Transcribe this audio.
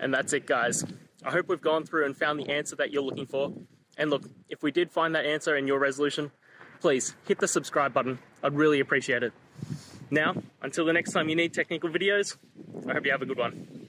And that's it, guys. I hope we've gone through and found the answer that you're looking for. And look, if we did find that answer in your resolution, please hit the subscribe button. I'd really appreciate it. Now, until the next time you need technical videos, I hope you have a good one.